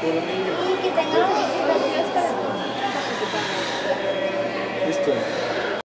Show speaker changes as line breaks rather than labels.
puro niño.
Y que tengamos felicidades para
Listo.